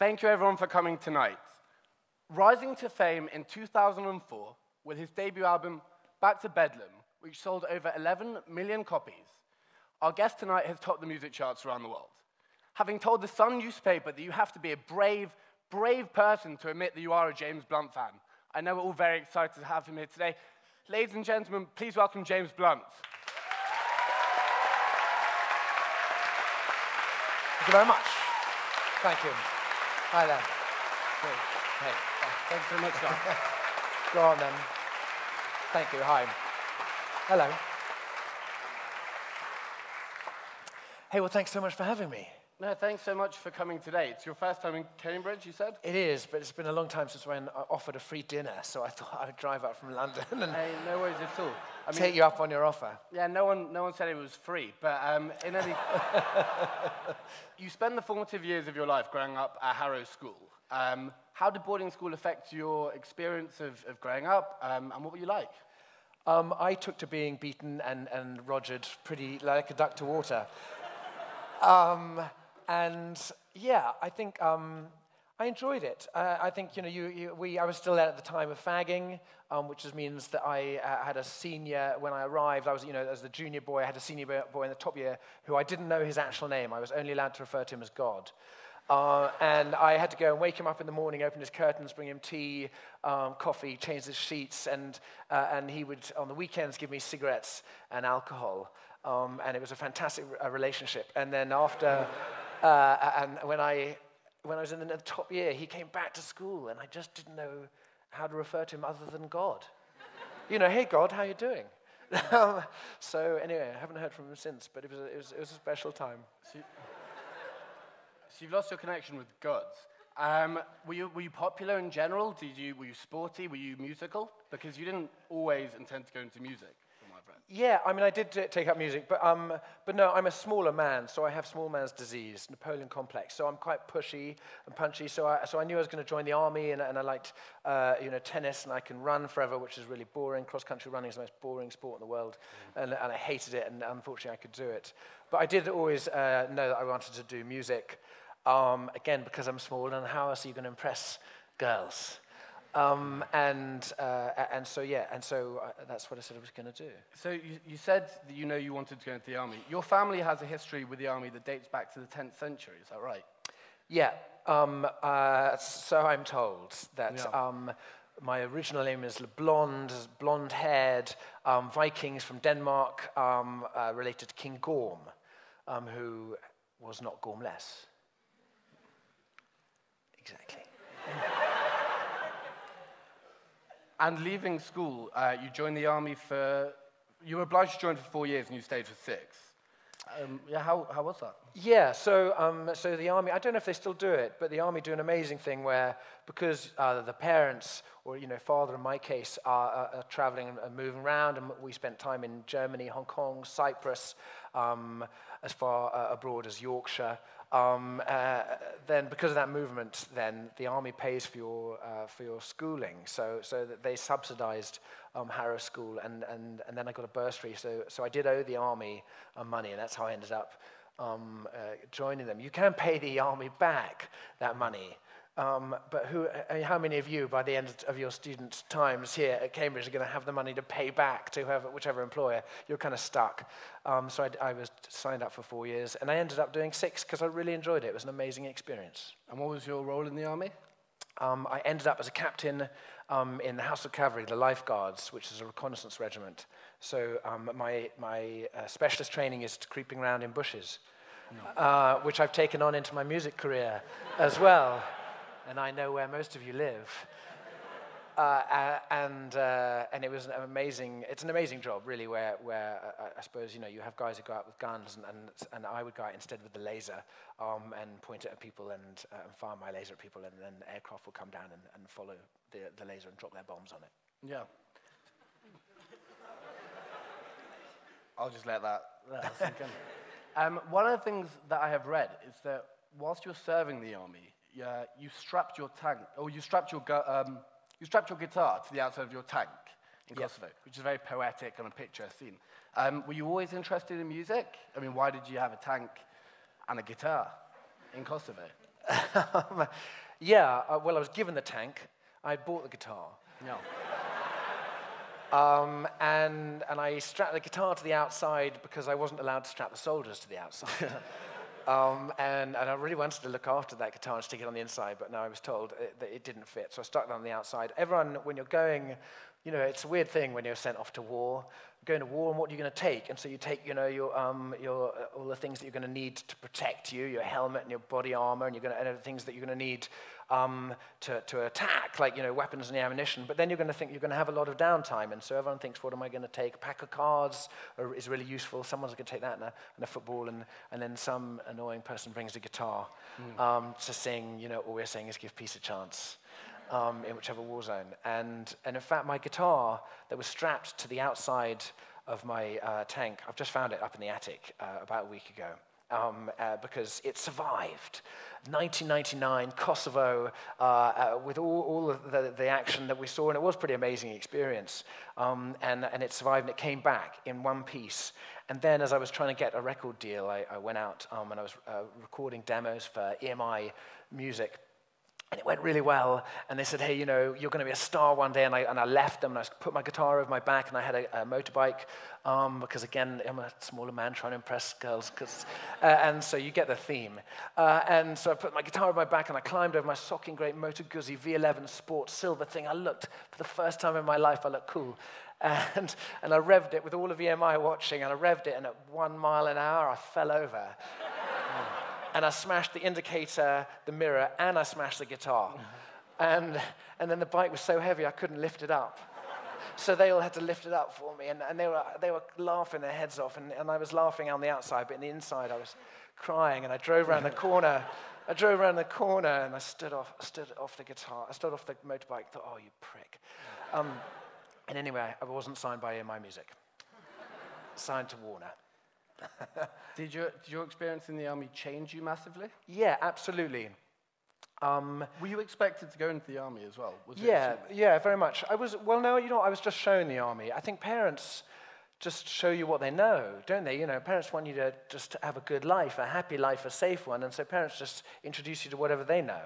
Thank you everyone for coming tonight. Rising to fame in 2004 with his debut album, Back to Bedlam, which sold over 11 million copies, our guest tonight has topped the music charts around the world. Having told the Sun newspaper that you have to be a brave, brave person to admit that you are a James Blunt fan, I know we're all very excited to have him here today. Ladies and gentlemen, please welcome James Blunt. Thank you very much. Thank you. Hi there. Hey, thanks very much, John. Go on then. Thank you. Hi. Hello. Hey, well, thanks so much for having me. No, thanks so much for coming today. It's your first time in Cambridge, you said? It is, but it's been a long time since when I offered a free dinner, so I thought I would drive up from London and hey, no worries at all. I mean, take you up on your offer. Yeah, no one, no one said it was free, but um, in any, you spend the formative years of your life growing up at Harrow School. Um, how did boarding school affect your experience of, of growing up, um, and what were you like? Um, I took to being beaten and, and rogered pretty like a duck to water. Um, and yeah, I think um, I enjoyed it. Uh, I think, you know, you, you, we, I was still there at the time of fagging, um, which just means that I uh, had a senior, when I arrived, I was, you know, as the junior boy, I had a senior boy in the top year who I didn't know his actual name. I was only allowed to refer to him as God. Uh, and I had to go and wake him up in the morning, open his curtains, bring him tea, um, coffee, change his sheets, and, uh, and he would, on the weekends, give me cigarettes and alcohol. Um, and it was a fantastic uh, relationship. And then after, uh, and when I, when I was in the top year, he came back to school, and I just didn't know how to refer to him other than God. you know, hey, God, how you doing? so anyway, I haven't heard from him since, but it was a, it was, it was a special time. So, so you've lost your connection with gods. Um, were, you, were you popular in general? Did you, were you sporty? Were you musical? Because you didn't always intend to go into music. Yeah, I mean, I did take up music, but, um, but no, I'm a smaller man, so I have small man's disease, Napoleon complex. So I'm quite pushy and punchy. So I, so I knew I was going to join the army, and, and I liked uh, you know, tennis, and I can run forever, which is really boring. Cross country running is the most boring sport in the world, mm. and, and I hated it, and unfortunately I could do it. But I did always uh, know that I wanted to do music, um, again, because I'm small, and how else are you going to impress girls? Um, and, uh, and so, yeah, and so uh, that's what I said I was going to do. So you, you said that you know you wanted to go into the army. Your family has a history with the army that dates back to the 10th century, is that right? Yeah, um, uh, so I'm told that yeah. um, my original name is Blonde, blonde-haired um, Vikings from Denmark um, uh, related to King Gorm, um, who was not Gormless. Exactly. And leaving school, uh, you joined the army for, you were obliged to join for four years and you stayed for six. Um, yeah, how, how was that? Yeah, so, um, so the army, I don't know if they still do it, but the army do an amazing thing where because uh, the parents, or you know, father in my case, are, are, are traveling and moving around, and we spent time in Germany, Hong Kong, Cyprus, um, as far uh, abroad as Yorkshire. Um, uh, then because of that movement, then the army pays for your, uh, for your schooling. So, so that they subsidized um, Harrow School, and, and, and then I got a bursary. So, so I did owe the army uh, money, and that's how I ended up um, uh, joining them. You can pay the army back that money, um, but who, how many of you, by the end of your student times here at Cambridge, are going to have the money to pay back to whoever, whichever employer? You're kind of stuck. Um, so I, I, was signed up for four years, and I ended up doing six because I really enjoyed it. It was an amazing experience. And what was your role in the army? Um, I ended up as a captain um, in the Household Cavalry, the Life Guards, which is a reconnaissance regiment. So um, my, my uh, specialist training is creeping around in bushes, no. uh, which I've taken on into my music career as well and I know where most of you live. Uh, and, uh, and it was an amazing, it's an amazing job, really, where, where uh, I suppose, you know, you have guys who go out with guns, and, and, and I would go out instead with the laser um, and point it at people and, uh, and fire my laser at people, and then aircraft would come down and, and follow the, the laser and drop their bombs on it. Yeah. I'll just let that, that. Um, one of the things that I have read is that whilst you're serving the army, uh, you strapped your tank, or you strapped your, um, you strapped your guitar to the outside of your tank in. Kosovo, which is very poetic and a picture scene. Um, were you always interested in music? I mean, why did you have a tank and a guitar in Kosovo? um, yeah, uh, well, I was given the tank. I bought the guitar. No. Um, and, and I strapped the guitar to the outside because I wasn't allowed to strap the soldiers to the outside. um, and, and I really wanted to look after that guitar and stick it on the inside, but now I was told it, that it didn't fit. So I stuck it on the outside. Everyone, when you're going, you know, it's a weird thing when you're sent off to war. Going to war, and what are you going to take? And so you take, you know, your, um, your, uh, all the things that you're going to need to protect you, your helmet and your body armor, and you're going to, and the things that you're going to need um, to, to attack, like you know, weapons and ammunition. But then you're going to think you're going to have a lot of downtime, and so everyone thinks, what am I going to take? A pack of cards is really useful. Someone's going to take that and a, and a football, and, and then some annoying person brings a guitar mm. um, to sing. You know, all we're saying is give peace a chance. Um, in whichever war zone. And, and in fact, my guitar that was strapped to the outside of my uh, tank, I've just found it up in the attic uh, about a week ago um, uh, because it survived. 1999, Kosovo, uh, uh, with all, all of the, the, action that we saw, and it was a pretty amazing experience. Um, and, and it survived, and it came back in one piece. And then, as I was trying to get a record deal, I, I went out um, and I was uh, recording demos for EMI Music. And it went really well. And they said, hey, you know, you're going to be a star one day. And I, and I left them and I put my guitar over my back and I had a, a motorbike um, because, again, I'm a smaller man trying to impress girls. Uh, and so you get the theme. Uh, and so I put my guitar over my back and I climbed over my socking great Moto Guzzi V11 Sport silver thing. I looked, for the first time in my life, I looked cool. And, and I revved it with all of EMI watching and I revved it and at one mile an hour, I fell over and I smashed the indicator, the mirror, and I smashed the guitar. And, and then the bike was so heavy I couldn't lift it up. So they all had to lift it up for me, and, and they, were, they were laughing their heads off, and, and I was laughing on the outside, but in the inside I was crying, and I drove around the corner. I drove around the corner, and I stood off, stood off the guitar. I stood off the motorbike, thought, oh, you prick. Um, and anyway, I wasn't signed by EMI Music. signed to Warner. did, your, did your experience in the army change you massively? Yeah, absolutely. Um, Were you expected to go into the army as well? yeah, yeah, very much. I was, well, no, you know, I was just shown the army. I think parents just show you what they know, don't they? You know, parents want you to just have a good life, a happy life, a safe one, and so parents just introduce you to whatever they know.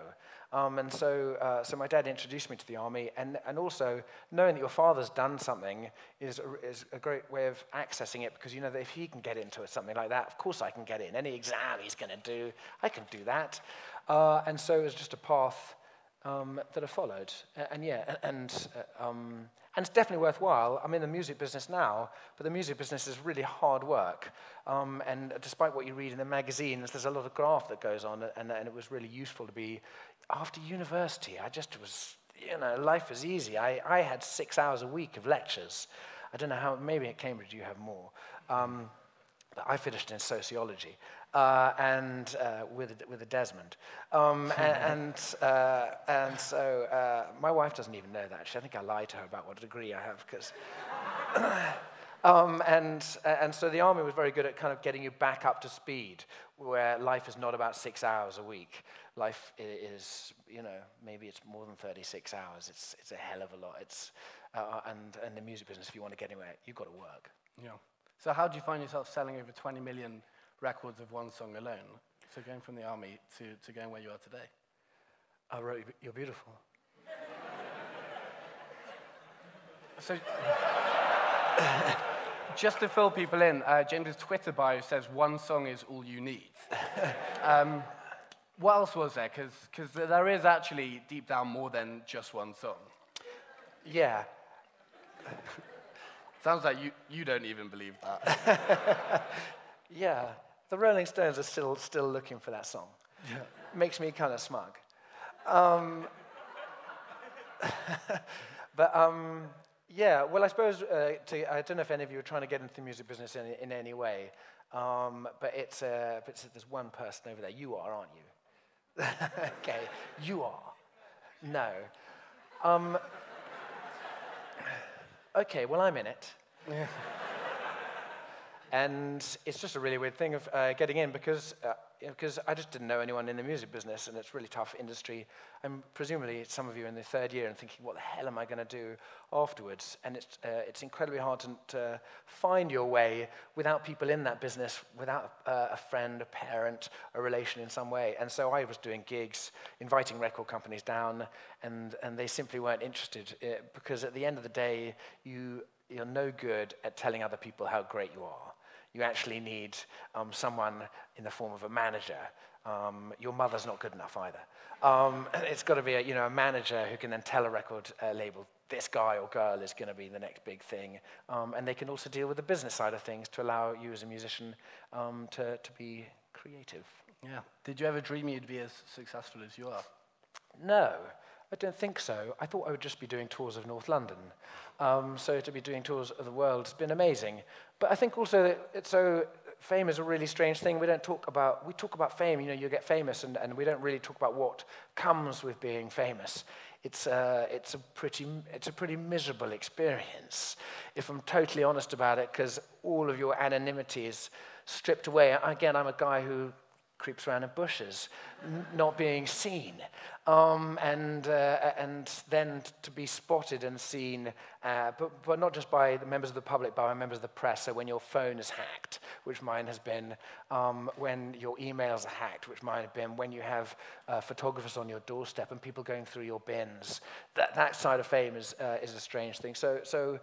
Um, and so, uh, so my dad introduced me to the army, and, and also knowing that your father's done something is a, is a great way of accessing it because you know that if he can get into something like that, of course I can get in. Any exam he's going to do, I can do that. Uh, and so it was just a path um, that I followed. And, and yeah, and, uh, um, and it's definitely worthwhile. I'm in the music business now, but the music business is really hard work. Um, and despite what you read in the magazines, there's a lot of graft that goes on, and, and it was really useful to be after university, I just was, you know, life was easy. I, I had six hours a week of lectures. I don't know how, maybe at Cambridge you have more. Um, but I finished in sociology uh, and uh, with, with a Desmond. Um, and, and, uh, and so uh, my wife doesn't even know that. She, I think I lied to her about what degree I have because. Um, and, and so the army was very good at kind of getting you back up to speed, where life is not about six hours a week. Life is, you know, maybe it's more than 36 hours. It's, it's a hell of a lot. It's, uh, and, and the music business, if you want to get anywhere, you've got to work. Yeah. So how do you find yourself selling over 20 million records of one song alone? So going from the army to, to going where you are today? I wrote You're Beautiful. so... just to fill people in, uh, James's Twitter bio says one song is all you need. um, what else was there? Because there is actually deep down more than just one song. Yeah. Sounds like you, you don't even believe that. yeah. The Rolling Stones are still, still looking for that song. Yeah. Makes me kind of smug. Um, but um, yeah, well, I suppose, uh, to, I don't know if any of you are trying to get into the music business in, in any way, um, but, it's, uh, but it's, there's one person over there. You are, aren't you? okay, you are. No. Um, okay, well, I'm in it. Yeah. And it's just a really weird thing of uh, getting in because uh, because I just didn't know anyone in the music business, and it's a really tough industry. And presumably, some of you in the third year and thinking, what the hell am I going to do afterwards? And it's, uh, it's incredibly hard to, to, find your way without people in that business, without uh, a friend, a parent, a relation in some way. And so I was doing gigs, inviting record companies down, and, and they simply weren't interested uh, because at the end of the day, you, you're no good at telling other people how great you are you actually need um, someone in the form of a manager. Um, your mother's not good enough either. Um, it's got to be a, you know, a manager who can then tell a record uh, label, this guy or girl is going to be the next big thing. Um, and they can also deal with the business side of things to allow you as a musician um, to, to be creative. Yeah. Did you ever dream you'd be as successful as you are? No. I don't think so. I thought I would just be doing tours of North London. Um, so to be doing tours of the world has been amazing. But I think also that it's so fame is a really strange thing. We don't talk about, we talk about fame, you know, you get famous, and, and we don't really talk about what comes with being famous. It's, uh, it's, a pretty, it's a pretty miserable experience, if I'm totally honest about it, because all of your anonymity is stripped away. Again, I'm a guy who creeps around in bushes, not being seen. Um, and, uh, and then to be spotted and seen, uh, but, but not just by the members of the public, but by members of the press. So when your phone is hacked, which mine has been, um, when your emails are hacked, which mine have been, when you have uh, photographers on your doorstep and people going through your bins, that, that side of fame is, uh, is a strange thing. So, so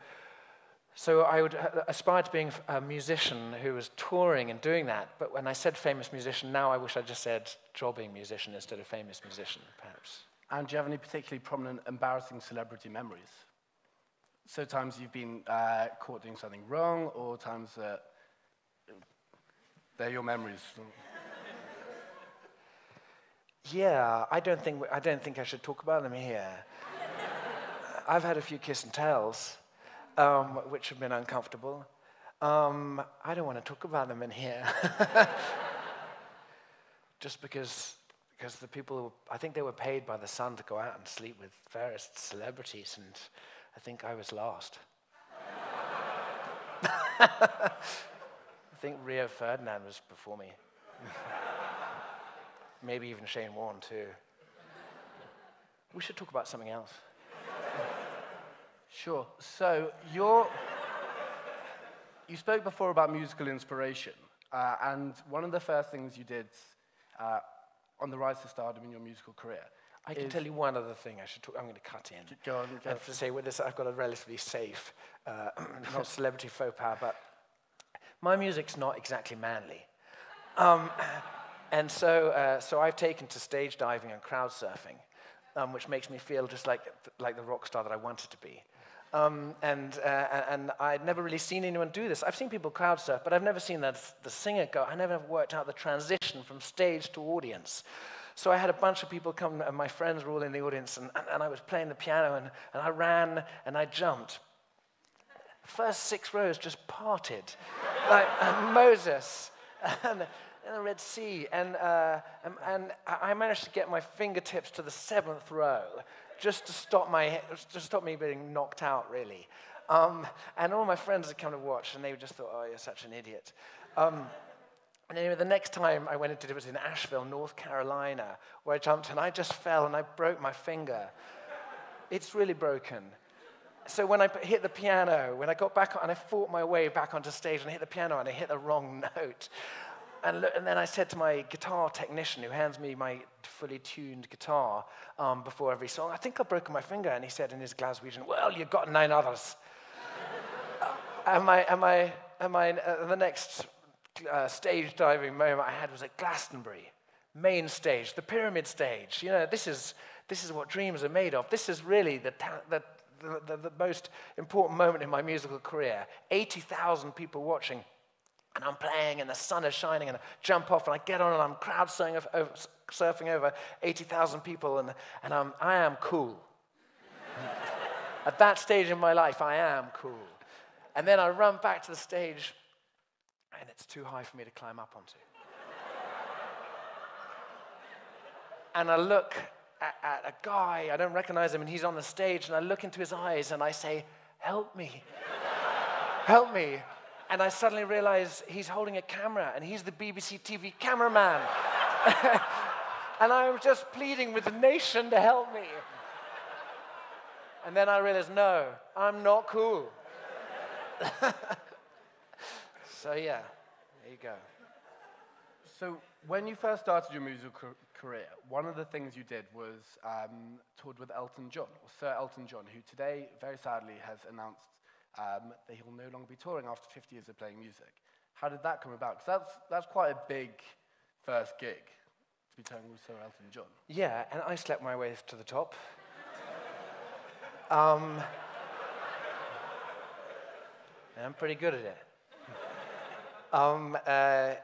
so I would uh, aspire to being a musician who was touring and doing that. But when I said famous musician, now I wish I just said jobbing musician instead of famous musician, perhaps. And do you have any particularly prominent, embarrassing celebrity memories? So times you've been uh, caught doing something wrong, or times that they're your memories. yeah, I don't think I don't think I should talk about them here. I've had a few kiss and tells um, which have been uncomfortable. Um, I don't want to talk about them in here. Just because, because the people, I think they were paid by the Sun to go out and sleep with various celebrities, and I think I was last. I think Rio Ferdinand was before me. Maybe even Shane Warne, too. We should talk about something else. Sure. So you're, you spoke before about musical inspiration, uh, and one of the first things you did uh, on the rise to stardom in your musical career. I can tell you one other thing I should talk, I'm going to cut in. Go on, go have to say, with this, I've got a relatively safe, uh, not celebrity faux pas, but my music's not exactly manly. Um, and so, uh, so I've taken to stage diving and crowd surfing, um, which makes me feel just like, like the rock star that I wanted to be. Um, and, uh, and I'd never really seen anyone do this. I've seen people crowd surf, but I've never seen the, the singer go. I never worked out the transition from stage to audience. So I had a bunch of people come, and my friends were all in the audience, and, and, and I was playing the piano, and, and I ran and I jumped. First six rows just parted, like Moses and, and, the Red Sea. And, uh, and, and I managed to get my fingertips to the seventh row just to stop, my, to stop me being knocked out, really. Um, and all my friends had come to watch, and they just thought, oh, you're such an idiot. Um, and anyway, the next time I went into it was in Asheville, North Carolina, where I jumped and I just fell and I broke my finger. It's really broken. So when I hit the piano, when I got back and I fought my way back onto stage and I hit the piano and I hit the wrong note, and, and, then I said to my guitar technician who hands me my fully tuned guitar um, before every song, I think I've broken my finger. And he said in his Glaswegian, Well, you've got nine others. uh, and my, uh, the next uh, stage diving moment I had was at Glastonbury, main stage, the pyramid stage. You know, this is, this is what dreams are made of. This is really the, the, the, the, the most important moment in my musical career. 80,000 people watching and I'm playing and the sun is shining and I jump off and I get on and I'm crowd surfing over, surfing over 80,000 people and, and I'm, I am cool. At that stage in my life, I am cool. And then I run back to the stage and it's too high for me to climb up onto. and I look at, at a guy, I don't recognize him, and he's on the stage, and I look into his eyes and I say, Help me. Help me. And I suddenly realize he's holding a camera and he's the BBC TV cameraman. and I was just pleading with the nation to help me. And then I realized, no, I'm not cool. so, yeah, there you go. So, when you first started your musical career, one of the things you did was um, toured with Elton John, or Sir Elton John, who today, very sadly, has announced um, that he will no longer be touring after 50 years of playing music. How did that come about? Because that's, that's quite a big first gig to be touring with Sir Elton John. Yeah, and I slept my way to the top. um, I'm pretty good at it. Um, uh,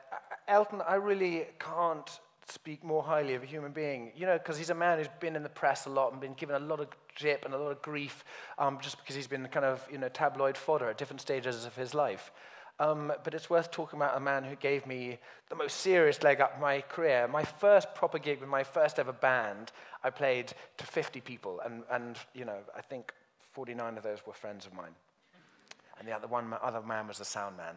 Elton, I really can't speak more highly of a human being, you know, because he's a man who's been in the press a lot and been given a lot of jip and a lot of grief um, just because he's been kind of, you know, tabloid fodder at different stages of his life. Um, but it's worth talking about a man who gave me the most serious leg up my career. My first proper gig with my first ever band, I played to 50 people, and, and you know, I think 49 of those were friends of mine. And the other, one, other man was the sound man.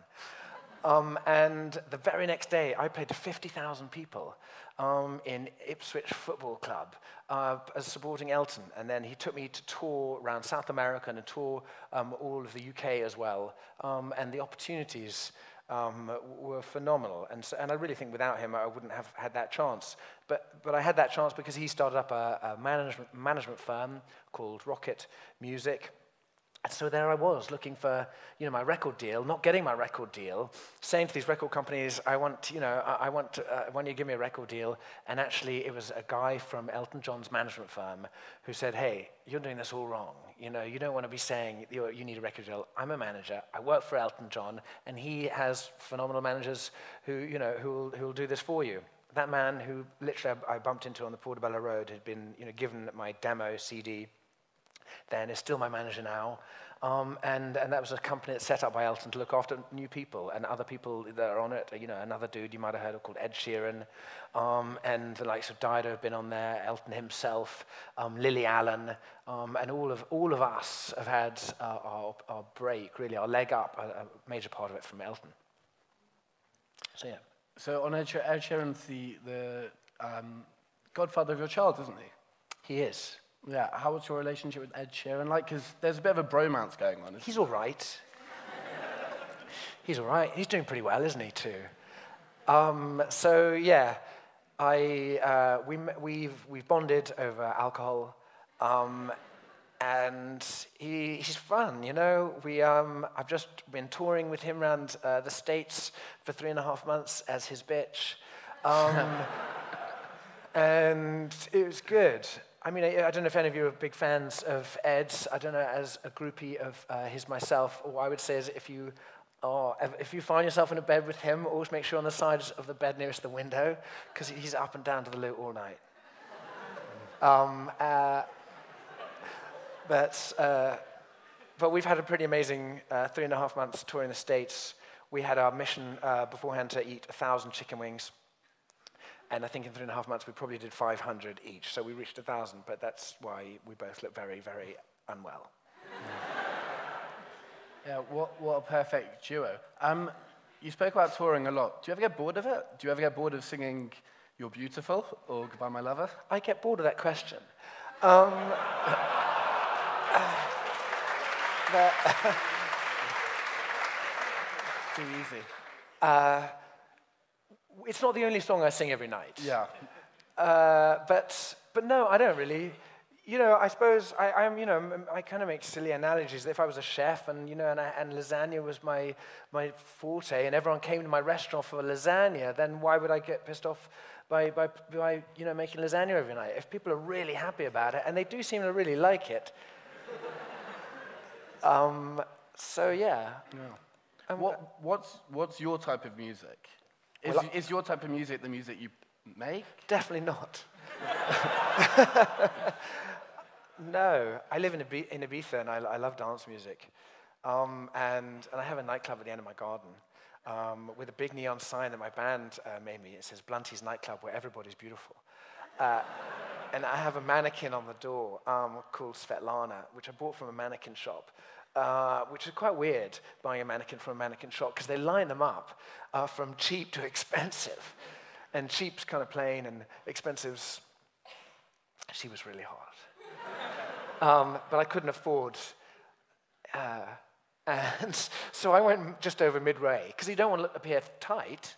Um, and the very next day, I played to 50,000 people um, in Ipswich Football Club uh, as supporting Elton. And then he took me to tour around South America and tour um, all of the UK as well. Um, and the opportunities um, were phenomenal. And, so, and I really think without him, I wouldn't have had that chance. But, but I had that chance because he started up a, a management, management firm called Rocket Music. And so there I was looking for, you know, my record deal, not getting my record deal, saying to these record companies, I want, you know, I, I want, to, uh, when you give me a record deal, and actually it was a guy from Elton John's management firm who said, hey, you're doing this all wrong. You know, you don't want to be saying you need a record deal. I'm a manager. I work for Elton John, and he has phenomenal managers who, you know, who will, who will do this for you. That man who literally I bumped into on the Portobello Road had been, you know, given my demo CD then is still my manager now. Um, and, and that was a company that's set up by Elton to look after new people and other people that are on it. You know, another dude you might have heard of called Ed Sheeran, um, and the likes of Dido have been on there, Elton himself, um, Lily Allen, um, and all of, all of us have had uh, our, our break, really, our leg up, a, a, major part of it from Elton. So, yeah. So on Ed, Ed Sheeran's the, the um, godfather of your child, isn't he? He is. Yeah, how was your relationship with Ed Sheeran like? Because there's a bit of a bromance going on. He's all right. He's all right. He's doing pretty well, isn't he, too? Um, so, yeah, I, uh, we, we've, we've bonded over alcohol, um, and he, he's fun, you know. We, um, I've just been touring with him around uh, the States for three and a half months as his bitch. Um, and it was good. I mean, I, I, don't know if any of you are big fans of Ed's. I don't know, as a groupie of uh, his myself, or I would say is if you are, if you find yourself in a bed with him, always make sure on the sides of the bed nearest the window, because he's up and down to the loo all night. um, uh, but, uh, but we've had a pretty amazing uh, three and a half months touring the States. We had our mission uh, beforehand to eat a thousand chicken wings. And I think in three and a half months, we probably did 500 each. So we reached 1,000, but that's why we both look very, very unwell. yeah, what, what a perfect duo. Um, you spoke about touring a lot. Do you ever get bored of it? Do you ever get bored of singing You're Beautiful or Goodbye My Lover? I get bored of that question. Um, Too easy. Uh, it's not the only song I sing every night. Yeah. Uh, but, but no, I don't really. You know, I suppose I, am you know, I kind of make silly analogies. If I was a chef and, you know, and, I, and lasagna was my, my forte and everyone came to my restaurant for lasagna, then why would I get pissed off by, by, by, you know, making lasagna every night? If people are really happy about it, and they do seem to really like it. um, so, yeah. yeah. Um, what, what's, what's your type of music? Is, well, is your type of music the music you make? Definitely not. no, I live in, Ibiza, in Ibiza and I, I love dance music. Um, and, and I have a nightclub at the end of my garden um, with a big neon sign that my band uh, made me. It says Blunty's Nightclub, where everybody's beautiful. Uh, and I have a mannequin on the door um, called Svetlana, which I bought from a mannequin shop uh, which is quite weird, buying a mannequin from a mannequin shop, because they line them up uh, from cheap to expensive. and cheap's kind of plain, and expensive's, she was really hot. um, but I couldn't afford. Uh, and so I went just over midway, because you don't want to appear tight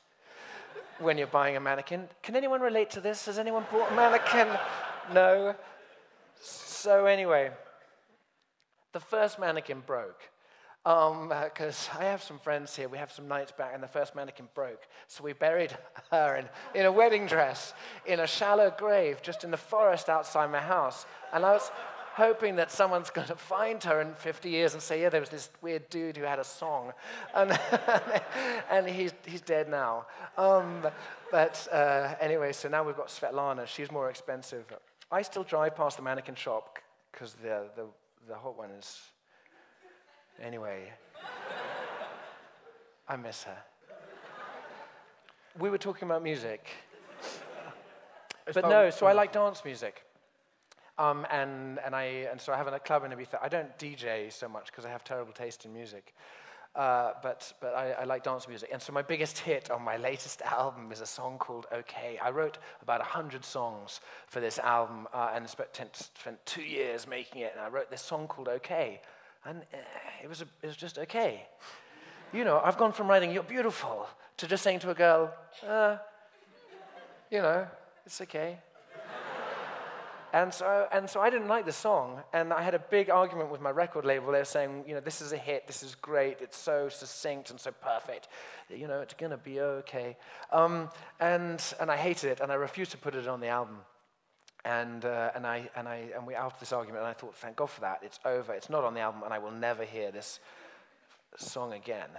when you're buying a mannequin. Can anyone relate to this? Has anyone bought a mannequin? no? So, anyway, the first mannequin broke. Because um, uh, I have some friends here, we have some nights back, and the first mannequin broke. So we buried her in, in a wedding dress in a shallow grave just in the forest outside my house. And I was hoping that someone's going to find her in 50 years and say, yeah, there was this weird dude who had a song. And, and he's, he's dead now. Um, but uh, anyway, so now we've got Svetlana. She's more expensive. I still drive past the mannequin shop because the, the, the hot one is Anyway, I miss her. We were talking about music. but no, so I like dance music. Um, and, and, I, and so I have a club in Ibiza. I don't DJ so much because I have terrible taste in music. Uh, but but I, I, like dance music. And so my biggest hit on my latest album is a song called OK. I wrote about 100 songs for this album uh, and spent, spent two years making it. And I wrote this song called OK. And uh, it, was a, it was just okay. You know, I've gone from writing, You're beautiful, to just saying to a girl, uh, You know, it's okay. And, so, and so I didn't like the song, and I had a big argument with my record label. They were saying, You know, this is a hit, this is great, it's so succinct and so perfect. You know, it's to be okay. Um, and, and I hated it, and I refused to put it on the album. And, uh, and, I, and, I, and we after this argument, and I thought, thank God for that. It's over. It's not on the album, and I will never hear this song again.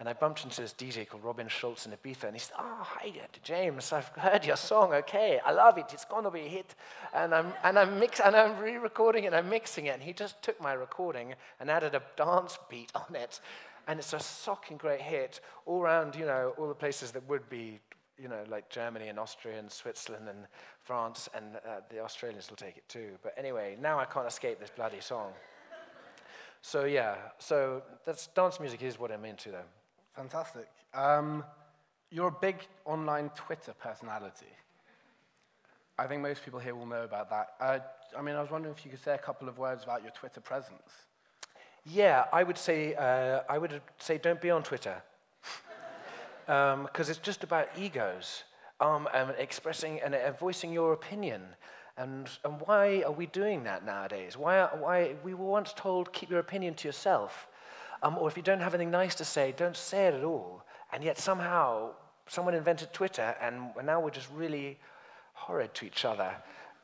And I bumped into this DJ called Robin Schulz in Ibiza, and he said, Oh, hi, James, I've heard your song, okay, I love it, it's to be a hit. And I'm, and I'm, mix, and I'm re recording it, I'm mixing it, and he just took my recording and added a dance beat on it. And it's a socking great hit all around, you know, all the places that would be you know, like Germany and Austria and Switzerland and France, and uh, the Australians will take it too. But anyway, now I can't escape this bloody song. so yeah, so that's dance music is what I'm into, though. Fantastic. Um, you're a big online Twitter personality. I think most people here will know about that. Uh, I mean, I was wondering if you could say a couple of words about your Twitter presence. Yeah, I would say, uh, I would say don't be on Twitter because um, it's just about egos um, and expressing and uh, voicing your opinion. And, and why are we doing that nowadays? Why, why we were once told keep your opinion to yourself, um, or if you don't have anything nice to say, don't say it at all. And yet somehow someone invented Twitter, and now we're just really horrid to each other.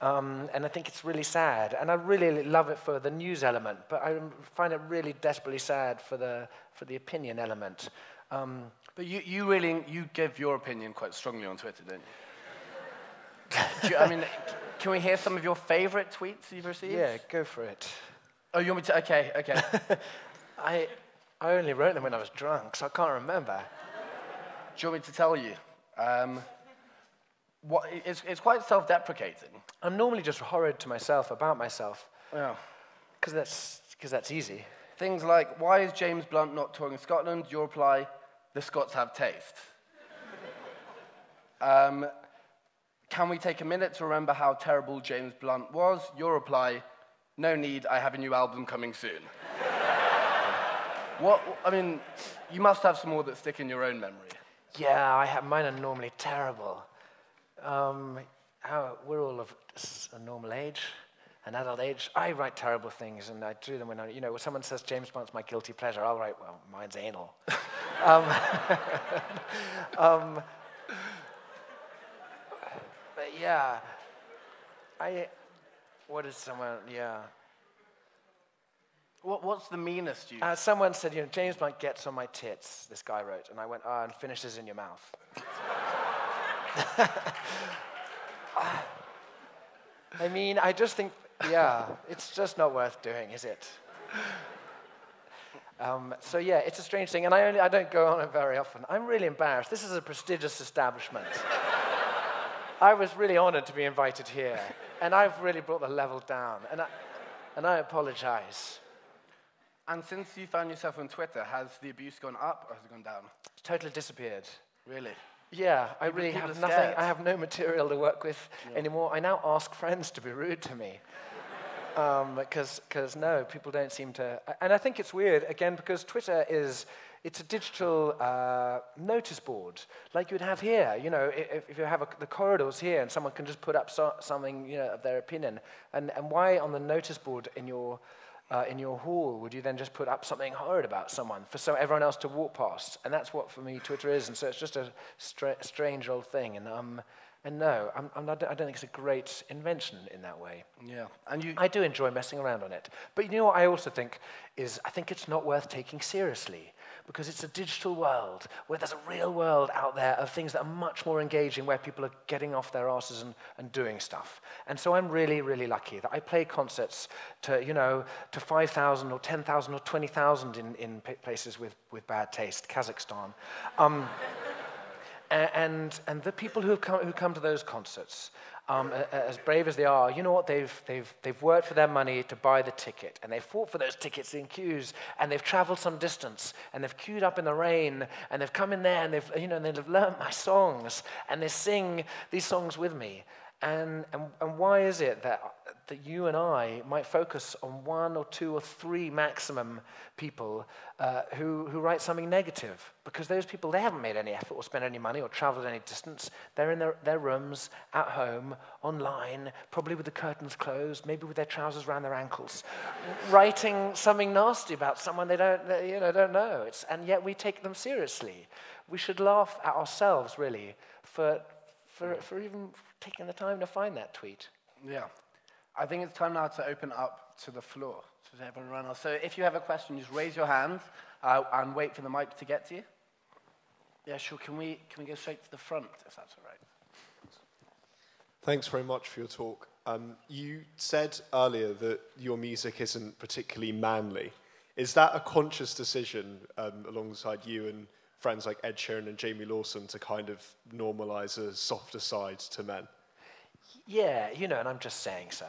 Um, and I think it's really sad. And I really love it for the news element, but I find it really desperately sad for the, for the opinion element. Um, but you, you really, you give your opinion quite strongly on Twitter, don't you? Do you I mean, can we hear some of your favorite tweets you've received? Yeah, go for it. Oh, you want me to? Okay, okay. I, I only wrote them when I was drunk, so I can't remember. Do you want me to tell you? Um, what, it's, it's quite self-deprecating. I'm normally just horrid to myself about myself. Yeah. Because that's, cause that's easy. Things like, why is James Blunt not touring Scotland? Your reply, the Scots have taste. um, can we take a minute to remember how terrible James Blunt was? Your reply, no need, I have a new album coming soon. What, I mean, you must have some more that stick in your own memory. Yeah, I have, mine are normally terrible. Um, how, we're all of a normal age an adult age, I write terrible things, and I do them when I, you know, when someone says James Blunt's my guilty pleasure, I'll write, well, mine's anal. um, um, but yeah, I, what is someone, yeah. What, what's the meanest you? Uh, someone said, you know, James Blunt gets on my tits, this guy wrote, and I went, oh, and finishes in your mouth. I mean, I just think yeah, it's just not worth doing, is it? Um, so yeah, it's a strange thing, and I, only, I don't go on it very often. I'm really embarrassed. This is a prestigious establishment. I was really honored to be invited here, and I've really brought the level down, and I, and I apologize. And since you found yourself on Twitter, has the abuse gone up or has it gone down? It's totally disappeared. Really? Yeah, I really have nothing. scared. I have no material to work with anymore. I now ask friends to be rude to me. Because no, people don't seem to. And I think it's weird, again, because Twitter is, it's a digital uh, notice board, like you'd have here. You know, if, if you have a, the corridors here and someone can just put up so, something, you know, of their opinion. And, and why on the notice board in your, uh, in your hall would you then just put up something horrid about someone for so everyone else to walk past? And that's what, for me, Twitter is. And so it's just a stra- strange old thing. And, um, and no, I'm, I'm not, I don't think it's a great invention in that way. Yeah. And you, I do enjoy messing around on it. But you know what I also think is I think it's not worth taking seriously because it's a digital world where there's a real world out there of things that are much more engaging where people are getting off their asses and, and doing stuff. And so I'm really, really lucky that I play concerts to, you know, to 5,000 or 10,000 or 20,000 in, in places with, with bad taste, Kazakhstan. Um, and, and the people who come, who come to those concerts, um, as brave as they are, you know what? They've, they've, they've worked for their money to buy the ticket, and they've fought for those tickets in queues, and they've traveled some distance, and they've queued up in the rain, and they've come in there, and they've, you know, they've learned my songs, and they sing these songs with me. And, and, and why is it that, that you and I might focus on one or two or three maximum people uh, who, who write something negative? Because those people, they haven't made any effort or spent any money or traveled any distance. They're in their, their rooms, at home, online, probably with the curtains closed, maybe with their trousers around their ankles, writing something nasty about someone they don't, they, you know, don't know. It's, and yet we take them seriously. We should laugh at ourselves, really, for, for, for even taking the time to find that tweet. yeah. I think it's time now to open up to the floor to everyone. So if you have a question, just raise your hand uh, and wait for the mic to get to you. Yeah, sure. Can we, can we go straight to the front, if that's all right? Thanks very much for your talk. Um, you said earlier that your music isn't particularly manly. Is that a conscious decision um, alongside you and friends like Ed Sheeran and Jamie Lawson to kind of normalize a softer side to men? Yeah, you know, and I'm just saying so,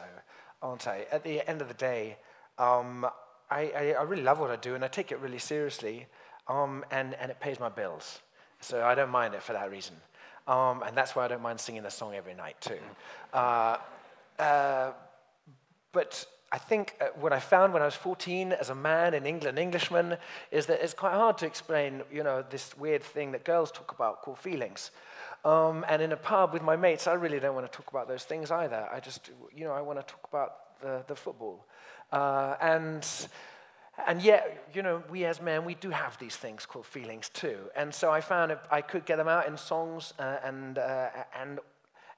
aren't I? At the end of the day, um, I, I, I really love what I do and I take it really seriously, um, and, and it pays my bills. So I don't mind it for that reason. Um, and that's why I don't mind singing the song every night, too. Uh, uh, but I think uh, what I found when I was 14 as a man in England, Englishman, is that it's quite hard to explain, you know, this weird thing that girls talk about called feelings. Um, and in a pub with my mates, I really don't want to talk about those things either. I just, you know, I want to talk about the, the football. Uh, and, and yet, you know, we as men, we do have these things called feelings too. And so I found I could get them out in songs uh, and, uh, and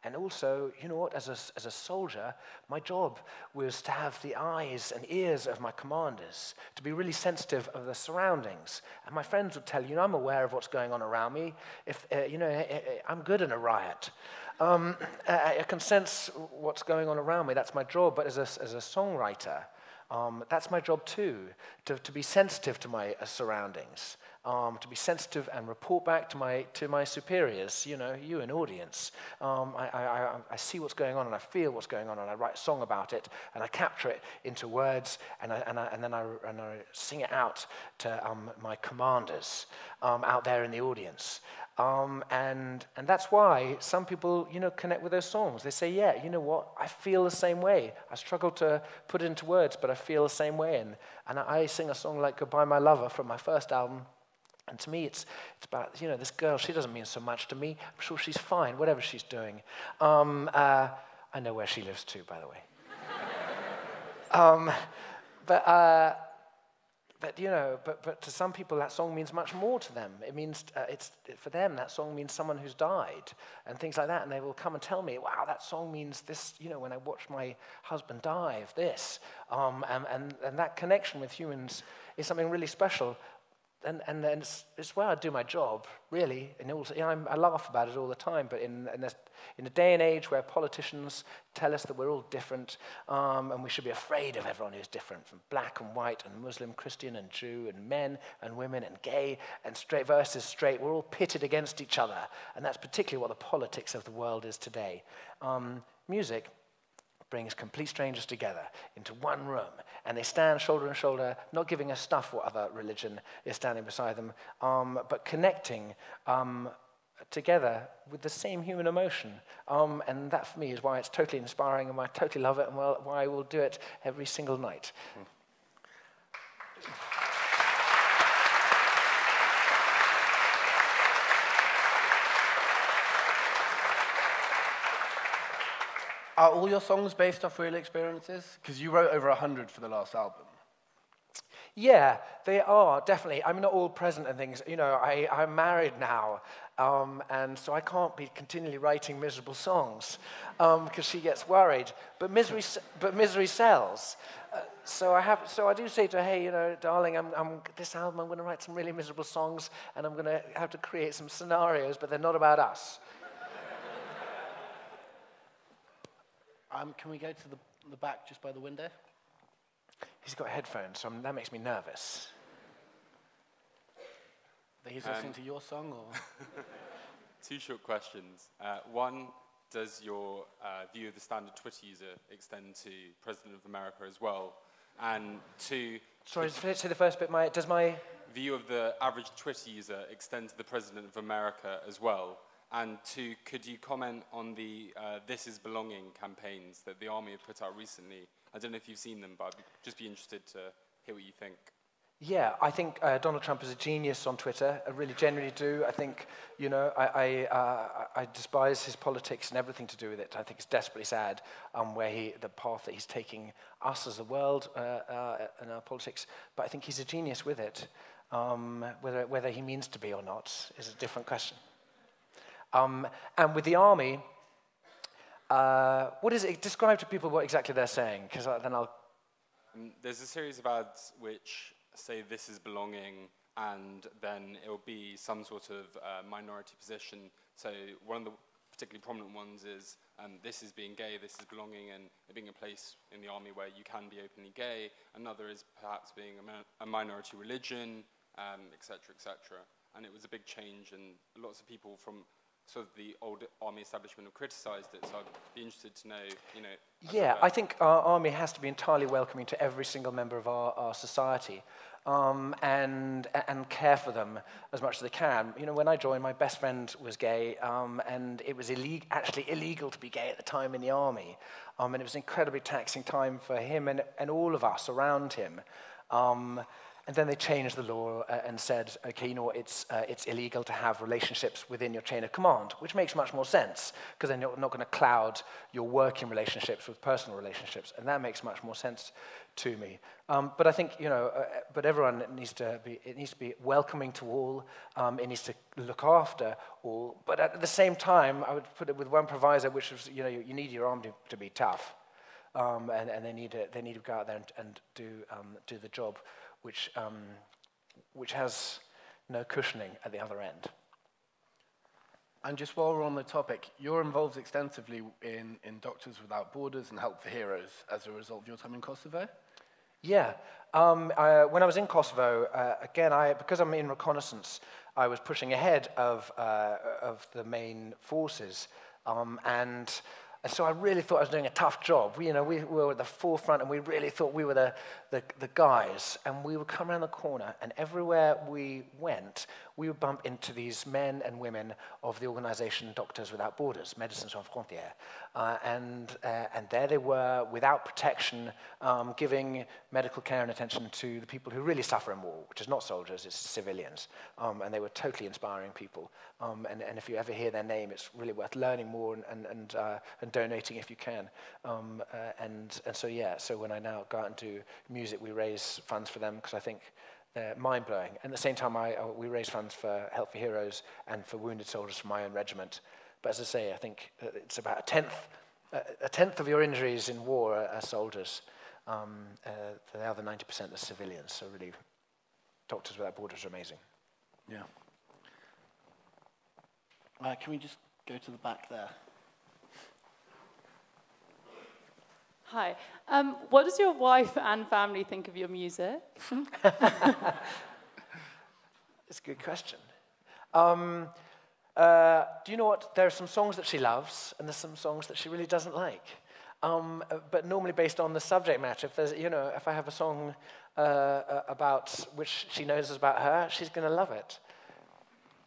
and also, you know what, as a, as a soldier, my job was to have the eyes and ears of my commanders, to be really sensitive of the surroundings. And my friends would tell you, know, I'm aware of what's going on around me. If, uh, you know, I, I- I'm good in a riot. Um, I, I can sense what's going on around me. That's my job. But as a, as a songwriter, um, that's my job too, to, to be sensitive to my uh, surroundings, um, to be sensitive and report back to my, to my superiors, you know, you, an audience. Um, I, I, I, see what's going on and I feel what's going on and I write a song about it and I capture it into words and, I, and, I, and then I, and I sing it out to um, my commanders um, out there in the audience. Um, and, and that's why some people, you know, connect with those songs. They say, yeah, you know what, I feel the same way. I struggle to put it into words, but I feel the same way. And, and I sing a song like Goodbye My Lover from my first album. And to me, it's, it's about, you know, this girl, she doesn't mean so much to me. I'm sure she's fine, whatever she's doing. Um, uh, I know where she lives too, by the way. um, but, uh, but you know, but, but to some people that song means much more to them. It means uh, it's for them that song means someone who's died and things like that. And they will come and tell me, "Wow, that song means this." You know, when I watched my husband die of this, um, and, and and that connection with humans is something really special. And, and then it's, it's where I do my job, really. And also, you know, I laugh about it all the time, but in, in, a, in a day and age where politicians tell us that we're all different um, and we should be afraid of everyone who's different, from black and white and Muslim, Christian and Jew and men and women and gay and straight versus straight, we're all pitted against each other. And that's particularly what the politics of the world is today. Um, music brings complete strangers together into one room and they stand shoulder to shoulder, not giving a stuff what other religion is standing beside them, um, but connecting um, together with the same human emotion. Um, and that for me is why it's totally inspiring and why I totally love it and why I will do it every single night. Mm. Are all your songs based off real experiences? Because you wrote over 100 for the last album. Yeah, they are, definitely. I'm not all present and things. You know, I, I'm married now, um, and so I can't be continually writing miserable songs because um, she gets worried. But misery, but misery sells. Uh, so I have, so I do say to her, hey, you know, darling, I'm, I'm, this album, I'm going to write some really miserable songs, and I'm going to have to create some scenarios, but they're not about us. Um, can we go to the, the back just by the window? He's got headphones, so that makes me nervous. That He's um, listening to your song, or? Two short questions. Uh, one, does your uh, view of the standard Twitter user extend to President of America as well? And two... Sorry, say the first bit. My, does my... View of the average Twitter user extend to the President of America as well? And two, could you comment on the uh, This Is Belonging campaigns that the Army have put out recently? I don't know if you've seen them, but I'd just be interested to hear what you think. Yeah, I think uh, Donald Trump is a genius on Twitter. I really genuinely do. I think, you know, I, I, uh, I despise his politics and everything to do with it. I think it's desperately sad um, where he, the path that he's taking us as a world uh, uh, in our politics. But I think he's a genius with it. Um, whether, whether he means to be or not is a different question. Um, and with the army, uh, what is it? Describe to people what exactly they're saying, because then I'll. Um, there's a series of ads which say this is belonging, and then it will be some sort of uh, minority position. So one of the particularly prominent ones is um, this is being gay, this is belonging, and being a place in the army where you can be openly gay. Another is perhaps being a, a minority religion, etc., um, etc. Et and it was a big change, and lots of people from sort of the old army establishment have criticised it. So I'd be interested to know, you know. Yeah, I think our army has to be entirely welcoming to every single member of our, our society. Um, and, and care for them as much as they can. You know, when I joined, my best friend was gay, um, and it was actually illegal to be gay at the time in the army. Um, and it was an incredibly taxing time for him and, and all of us around him. And then they changed the law uh, and said, okay, you know it's, uh, it's illegal to have relationships within your chain of command, which makes much more sense, because then you're not going to cloud your working relationships with personal relationships, and that makes much more sense to me. Um, but I think, you know, uh, but everyone needs to be, it needs to be welcoming to all, um, it needs to look after all, but at the same time, I would put it with one proviso, which is, you know, you, you need your arm to, to be tough. Um, and, and they, need to, they need to go out there and, and do, um, do the job which, um, which has no cushioning at the other end. And just while we're on the topic, you're involved extensively in, in Doctors Without Borders and Help for Heroes as a result of your time in Kosovo? Yeah. Um, I, when I was in Kosovo, uh, again, I, because I'm in reconnaissance, I was pushing ahead of, uh, of the main forces. Um, and and so I really thought I was doing a tough job. We, you know, we, we were at the forefront and we really thought we were the, the, the, guys. And we would come around the corner and everywhere we went, we would bump into these men and women of the organization Doctors Without Borders, Médecins Sans Frontières. Uh, and, uh, and there they were, without protection, um, giving medical care and attention to the people who really suffer in war, which is not soldiers, it's civilians. Um, and they were totally inspiring people. Um, and, and if you ever hear their name, it's really worth learning more and, and, and, uh, and donating if you can. Um, uh, and, and so, yeah, so when I now go out and do music, we raise funds for them because I think they're mind-blowing. And At the same time, I, uh, we raise funds for Help for Heroes and for wounded soldiers from my own regiment. But as I say, I think it's about a tenth, a tenth of your injuries in war are, are soldiers. Um, uh, the other 90% are civilians. So really, Doctors Without Borders are amazing. Yeah. Uh, can we just go to the back there? Hi. Um, what does your wife and family think of your music? It's a good question. Um, uh, do you know what? There are some songs that she loves, and there's some songs that she really doesn't like. Um, uh, but normally based on the subject matter. If there's, you know, if I have a song uh, uh about which she knows is about her, she's going to love it.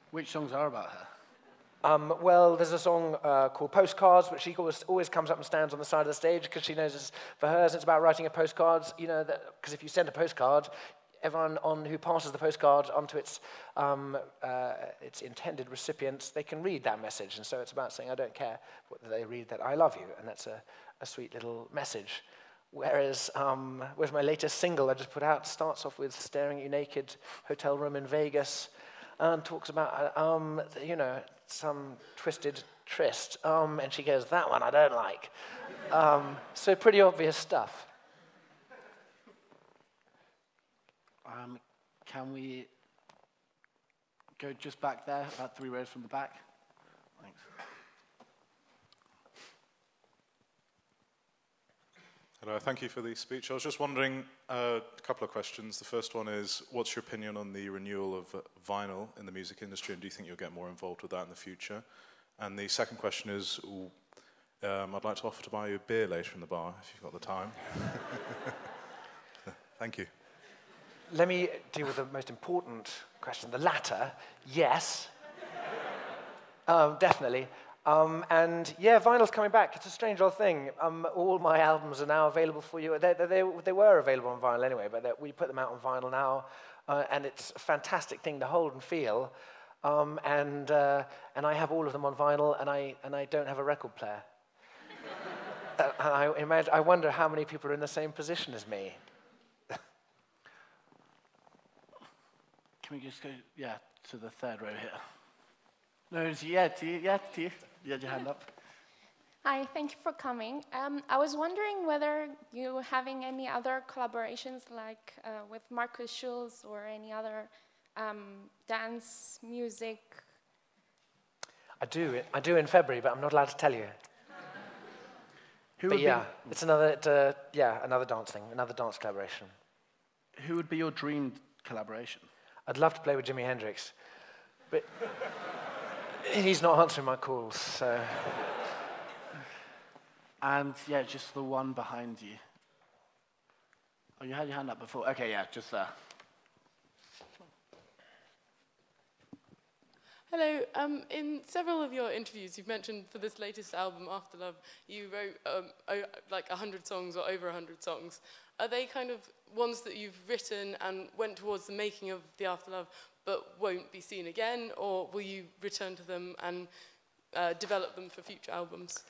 Which songs are about her? Um, well, there's a song uh, called Postcards, which she always, always comes up and stands on the side of the stage because she knows it's for hers. It's about writing a postcard, you know, because if you send a postcard, everyone on who passes the postcard onto its, um, uh, its intended recipients, they can read that message. And so it's about saying, I don't care whether they read that I love you. And that's a, a sweet little message. Whereas, um, whereas my latest single I just put out starts off with staring at you naked, hotel room in Vegas, and talks about, uh, um, you know, some twisted tryst. Um, and she goes, that one I don't like. Um, so pretty obvious stuff. Um, can we go just back there, about three rows from the back? Thanks. Hello, thank you for the speech. I was just wondering uh, a couple of questions. The first one is, what's your opinion on the renewal of uh, vinyl in the music industry, and do you think you'll get more involved with that in the future? And the second question is, um, I'd like to offer to buy you a beer later in the bar, if you've got the time. thank you. Let me deal with the most important question. The latter, yes. um, definitely. Um, and yeah, vinyl's coming back. It's a strange old thing. Um, all my albums are now available for you. They, they, they were available on vinyl anyway, but we put them out on vinyl now. Uh, and it's a fantastic thing to hold and feel. Um, and, uh, and I have all of them on vinyl, and I, and I don't have a record player. uh, I, imagine, I wonder how many people are in the same position as me. Can we just go, yeah, to the third row here? No, yeah, to you, yeah, to you. You had your hand up. Hi, thank you for coming. Um, I was wondering whether you having any other collaborations like uh, with Markus Schulz or any other um, dance music. I do. I do in February, but I'm not allowed to tell you. Who but yeah, be, it's another uh, yeah another dance thing, another dance collaboration. Who would be your dream collaboration? I'd love to play with Jimi Hendrix, but. He's not answering my calls, so. And yeah, just the one behind you. Oh, you had your hand up before. Okay, yeah, just there. Hello. Um, in several of your interviews, you've mentioned for this latest album, After Love, you wrote um, like 100 songs or over 100 songs. Are they kind of ones that you've written and went towards the making of the After Love, but won't be seen again, or will you return to them and uh, develop them for future albums?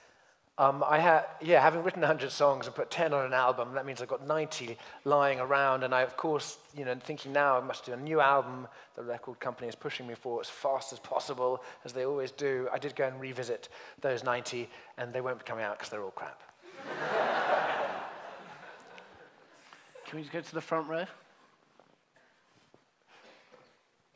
Um, I ha- yeah, having written 100 songs and put 10 on an album, that means I've got 90 lying around. And I, of course, you know, thinking now I must do a new album. The record company is pushing me for as fast as possible, as they always do. I did go and revisit those 90, and they won't be coming out because they're all crap. Can we just go to the front row?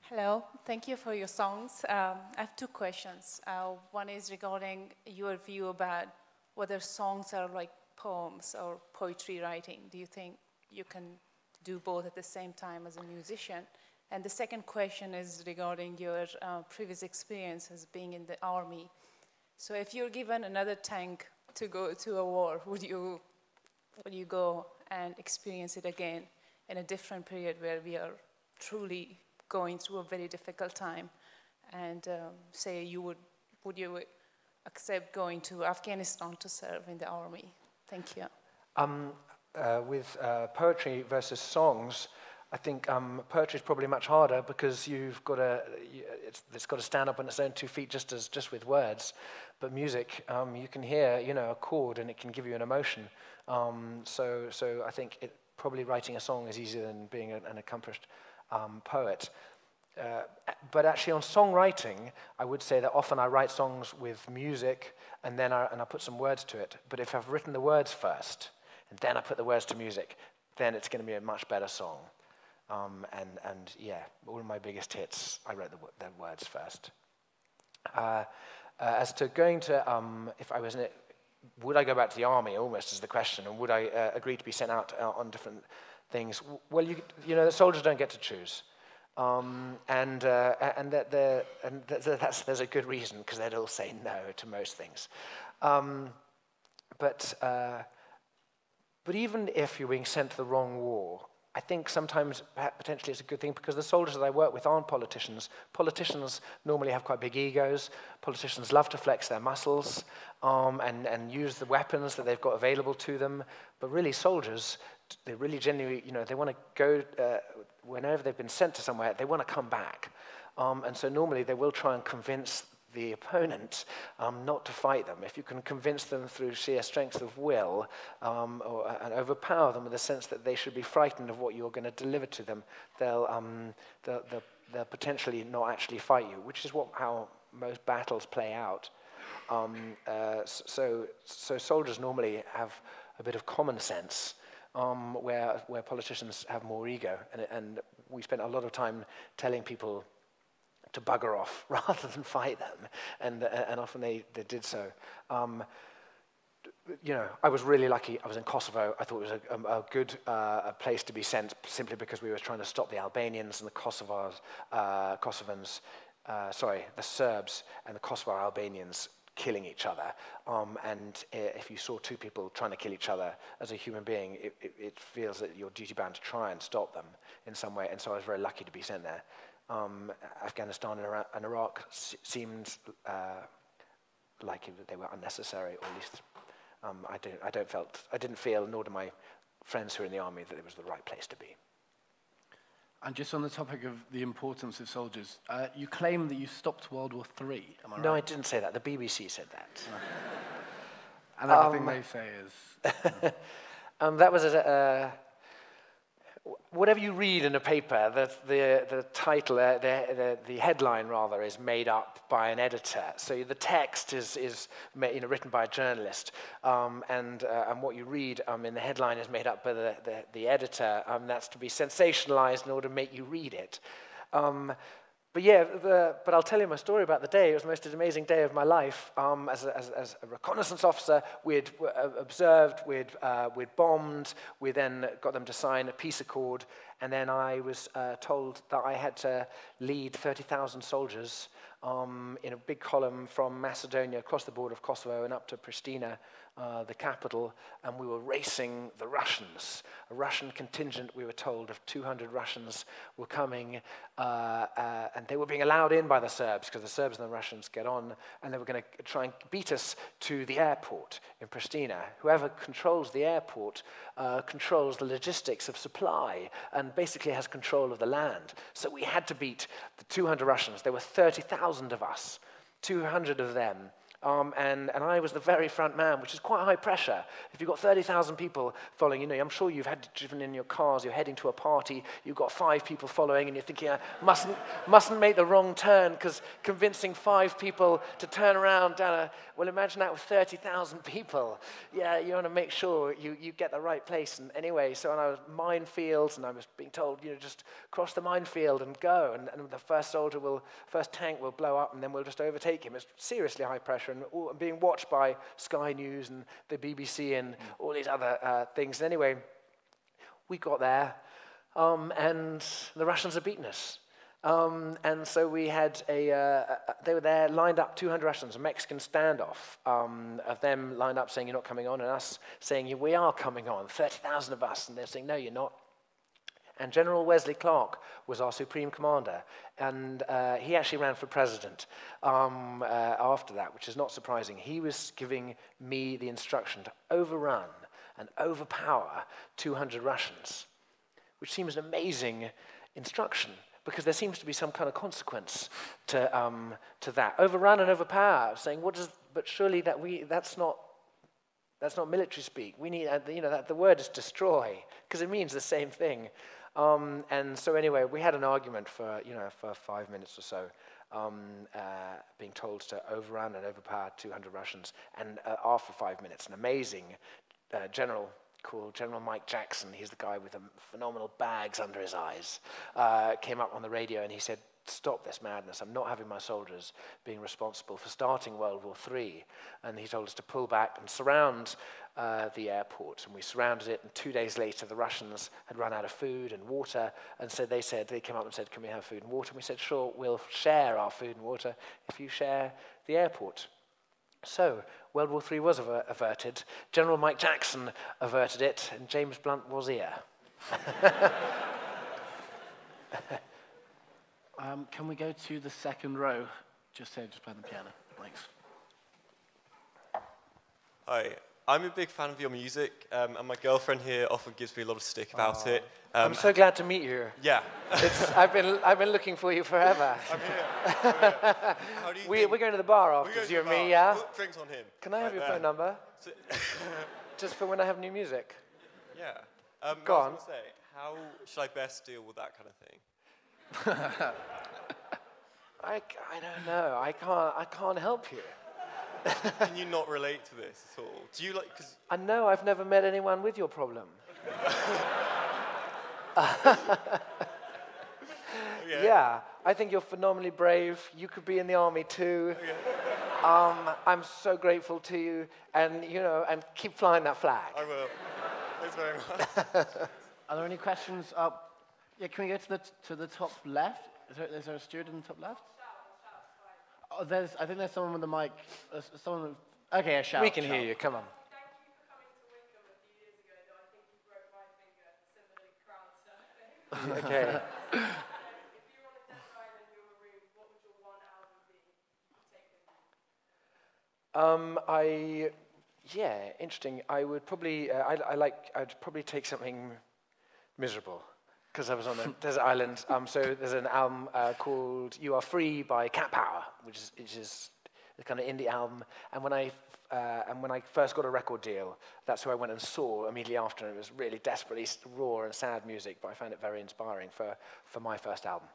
Hello, thank you for your songs. Um, I have two questions. Uh, one is regarding your view about whether songs are like poems or poetry writing. Do you think you can do both at the same time as a musician? And the second question is regarding your uh, previous experience as being in the army. So if you're given another tank to go to a war, would you, would you go and experience it again in a different period where we are truly going through a very difficult time and um, say you would, would you accept going to Afghanistan to serve in the army? Thank you. Um, uh, with uh, poetry versus songs, I think um, poetry is probably much harder because you've got to, it's, it's got to stand up on its own two feet just as just with words. But music, um, you can hear, you know, a chord and it can give you an emotion. Um, so, so I think it, probably writing a song is easier than being an, an accomplished um, poet. Uh, but actually, on songwriting, I would say that often I write songs with music and then I, and I put some words to it. But if I've written the words first and then I put the words to music, then it's going to be a much better song. Um, and, and yeah, all of my biggest hits, I wrote the, the words first. Uh, uh, as to going to, um, if I was in it, would I go back to the army almost is the question, and would I uh, agree to be sent out uh, on different things. Well, you, you know, the soldiers don't get to choose. Um, and uh, and, that and that's, there's a good reason, because they'd all say no to most things. Um, but, uh, but even if you're being sent to the wrong war, I think sometimes potentially it's a good thing because the soldiers that I work with aren't politicians. Politicians normally have quite big egos. Politicians love to flex their muscles um, and, and use the weapons that they've got available to them. But really, soldiers, they really genuinely, you know, they want to go, uh, whenever they've been sent to somewhere, they want to come back. Um, and so normally they will try and convince the opponent um, not to fight them. If you can convince them through sheer strength of will um, or, and overpower them in the sense that they should be frightened of what you're going to deliver to them, they'll, um, they'll, they'll, they'll, potentially not actually fight you, which is what, how most battles play out. Um, uh, so, so soldiers normally have a bit of common sense. Um, where, where politicians have more ego. And, and we spent a lot of time telling people to bugger off rather than fight them. And, uh, and often they, they did so. Um, you know, I was really lucky. I was in Kosovo. I thought it was a, a, a good uh, a place to be sent simply because we were trying to stop the Albanians and the Kosovars, uh, Kosovans, uh, sorry, the Serbs and the Kosovo Albanians killing each other. Um, and uh, if you saw two people trying to kill each other as a human being, it, it, it feels that you're duty bound to try and stop them in some way. And so I was very lucky to be sent there um, Afghanistan and Iraq seemed uh, like they were unnecessary, or at least um, I, don't, I, don't felt, I didn't feel, nor do my friends who are in the army, that it was the right place to be. And just on the topic of the importance of soldiers, uh, you claim that you stopped World War III. Am I no, right? I didn't say that. The BBC said that. and everything um, they say is. um, that was a, whatever you read in a paper, the, the, the title, uh, the, the, the, headline rather, is made up by an editor. So the text is, is you know, written by a journalist, um, and, uh, and what you read um, in the headline is made up by the, the, the editor. Um, that's to be sensationalized in order to make you read it. Um, but yeah, the, but I'll tell you my story about the day. It was the most amazing day of my life. Um, as, a, as, as, a, reconnaissance officer, we'd uh, observed, we'd, uh, we'd bombed, we then got them to sign a peace accord, and then I was uh, told that I had to lead 30,000 soldiers um, in a big column from Macedonia across the border of Kosovo and up to Pristina uh, the capital, and we were racing the Russians. A Russian contingent, we were told, of 200 Russians were coming, uh, uh, and they were being allowed in by the Serbs because the Serbs and the Russians get on, and they were going to try and beat us to the airport in Pristina. Whoever controls the airport uh, controls the logistics of supply and basically has control of the land. So we had to beat the 200 Russians. There were 30,000 of us, 200 of them. Um, and, and I was the very front man, which is quite high pressure. If you've got 30,000 people following, you know, I'm sure you've had driven in your cars, you're heading to a party, you've got five people following, and you're thinking, I mustn't, mustn't make the wrong turn, because convincing five people to turn around down a, well, imagine that with 30,000 people. Yeah, you want to make sure you, you get the right place. And anyway, so I was minefields, and I was being told, you know, just cross the minefield and go, and, and the first soldier will, first tank will blow up, and then we'll just overtake him. It's seriously high pressure and being watched by Sky News and the BBC and all these other uh, things. And anyway, we got there, um, and the Russians had beaten us. Um, and so we had a, uh, they were there lined up, 200 Russians, a Mexican standoff um, of them lined up saying, You're not coming on, and us saying, We are coming on, 30,000 of us. And they're saying, No, you're not. And General Wesley Clark was our supreme commander, and uh, he actually ran for president um, uh, after that, which is not surprising. He was giving me the instruction to overrun and overpower 200 Russians, which seems an amazing instruction because there seems to be some kind of consequence to, um, to that. Overrun and overpower, saying, what does, but surely that we, that's not that's not military speak. We need, uh, you know, that the word is destroy because it means the same thing. Um, and so anyway, we had an argument for, you know, for five minutes or so, um, uh, being told to overrun and overpower 200 Russians. And uh, after five minutes, an amazing uh, general called General Mike Jackson, he's the guy with the phenomenal bags under his eyes, uh, came up on the radio and he said, stop this madness. I'm not having my soldiers being responsible for starting World War III. And he told us to pull back and surround uh, the airport. And we surrounded it. And two days later, the Russians had run out of food and water. And so they said, they came up and said, Can we have food and water? And we said, Sure, we'll share our food and water if you share the airport. So, World War III was averted. General Mike Jackson averted it, and James Blunt was here. um, can we go to the second row? Just say, just playing the piano. Thanks. Hi, I'm a big fan of your music, um, and my girlfriend here often gives me a lot of stick about it. Um, I'm so glad to meet you. yeah. It's, I've, been, I've been looking for you forever. I'm here. I'm here. How do you We, we're going to the bar afterwards, you and me, yeah? Put drinks on him. Can I have your there. phone number? So- Just for when I have new music. yeah. Um, Go I on. say, how should I best deal with that kind of thing? I, I don't know. I can't, I can't help you. Can you not relate to this at all? Do you like? Because I know I've never met anyone with your problem. yeah. Yeah, I think you're phenomenally brave. You could be in the army too. Um, I'm so grateful to you, and you know, and keep flying that flag. I will. Thanks very much. Are there any questions up? Yeah, can we go to the, t- to the top left? Is there, is there a steward in the top left? Oh, there's, I think there's someone with the mic. Uh, someone with, okay, a shout. we can shout. hear you. Come on. okay. Um, I, yeah, interesting. I would probably, uh, I, I like, I'd probably take something miserable because I was on a desert island. Um, so there's an album uh, called "You Are Free" by Cat Power, which is, which is a kind of indie album. And when I uh, and when I first got a record deal, that's who I went and saw immediately after. And it was really desperately raw and sad music, but I found it very inspiring for, for my first album.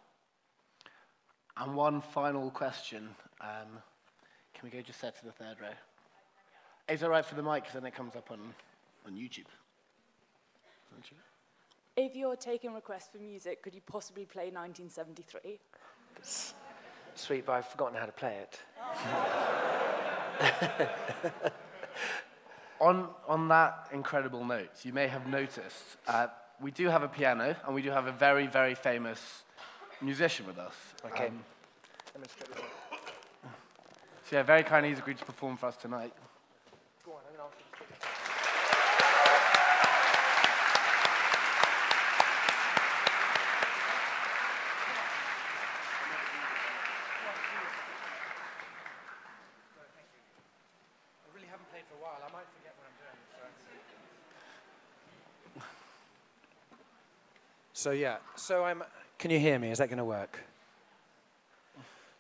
And one final question. Um, can we go just set to the third row? Is it all right for the mic? Because then it comes up on, on YouTube. On YouTube. If you're taking requests for music, could you possibly play 1973? It's sweet, but I've forgotten how to play it. on, on that incredible note, you may have noticed uh, we do have a piano and we do have a very, very famous musician with us. Okay. Um, so yeah, very kindly he's agreed to perform for us tonight. I really haven't played for a while. I might forget what I'm doing. So yeah, so I'm. Can you hear me? Is that going to work?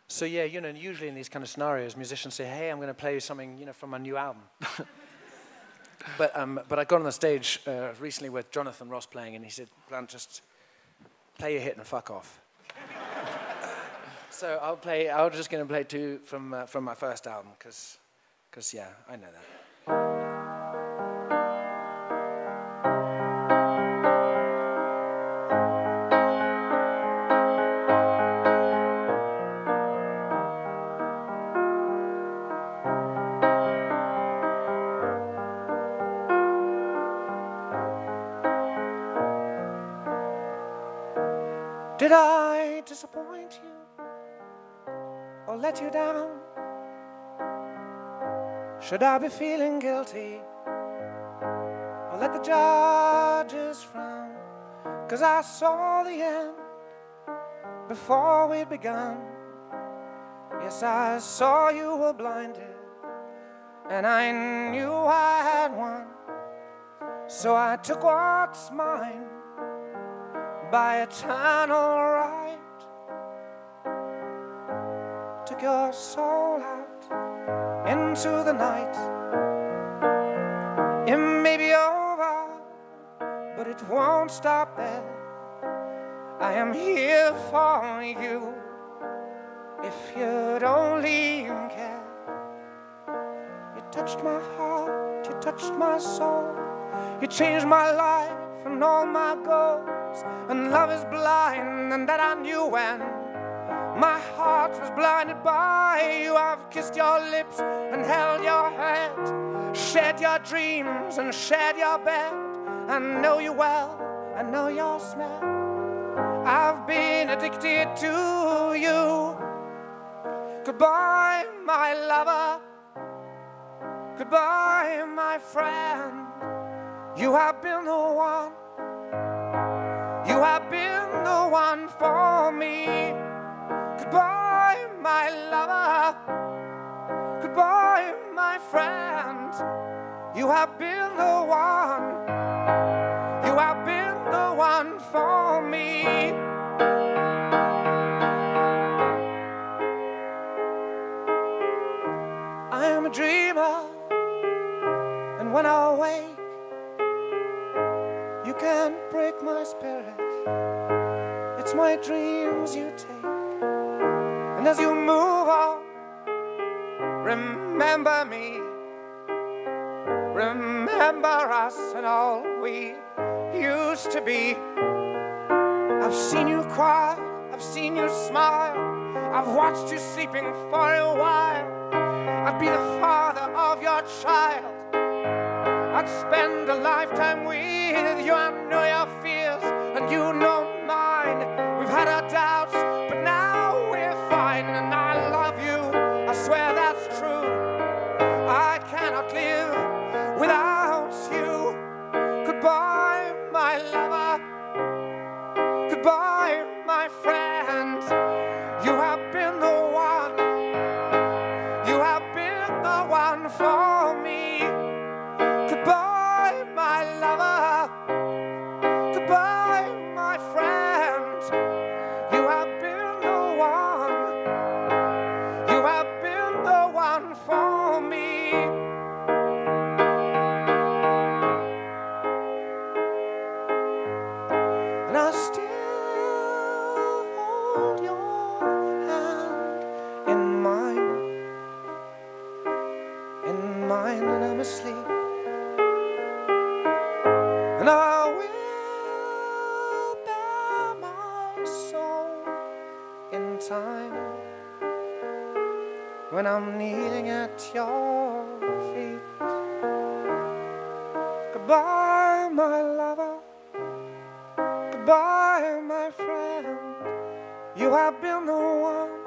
So yeah, you know, usually in these kind of scenarios, musicians say, "Hey, I'm going to play you something, you know, from my new album." but um, but I got on the stage uh, recently with Jonathan Ross playing, and he said, "Grant, just play your hit and fuck off." so I'll play. I'm just going to play two from uh, from my first album, because yeah, I know that. Disappoint you or let you down? Should I be feeling guilty or let the judges frown? Cause I saw the end before we'd begun. Yes, I saw you were blinded and I knew I had won. So I took what's mine by eternal right. Your soul out into the night. It may be over, but it won't stop there. I am here for you if you'd only care. You touched my heart, you touched my soul, you changed my life and all my goals. And love is blind, and that I knew when my heart was blinded by you. I've kissed your lips and held your hand, shared your dreams and shared your bed. I know you well, I know your smell. I've been addicted to you. Goodbye, my lover. Goodbye, my friend. You have been the one You have been the one for me. Friend. You have been the one. You have been the one for me. I am a dreamer, and when I wake, you can't break my spirit. It's my dreams you take, and as you move on, remember me. Remember us and all we used to be. I've seen you cry, I've seen you smile, I've watched you sleeping for a while. I'd be the father of your child. I'd spend a lifetime with you. I know your fears and you know mine. We've had our doubts, when I'm kneeling at your feet. Goodbye, my lover. Goodbye, my friend. You have been the one.